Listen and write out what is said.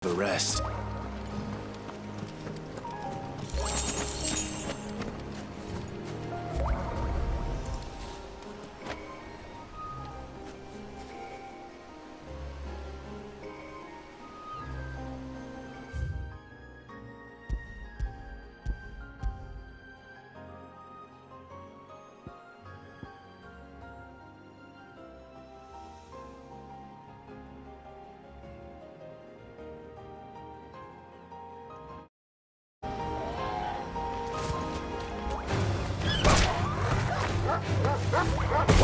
the rest. Ha ha ha!